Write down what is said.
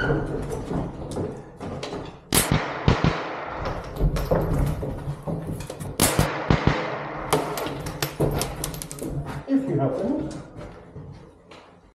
If you have them.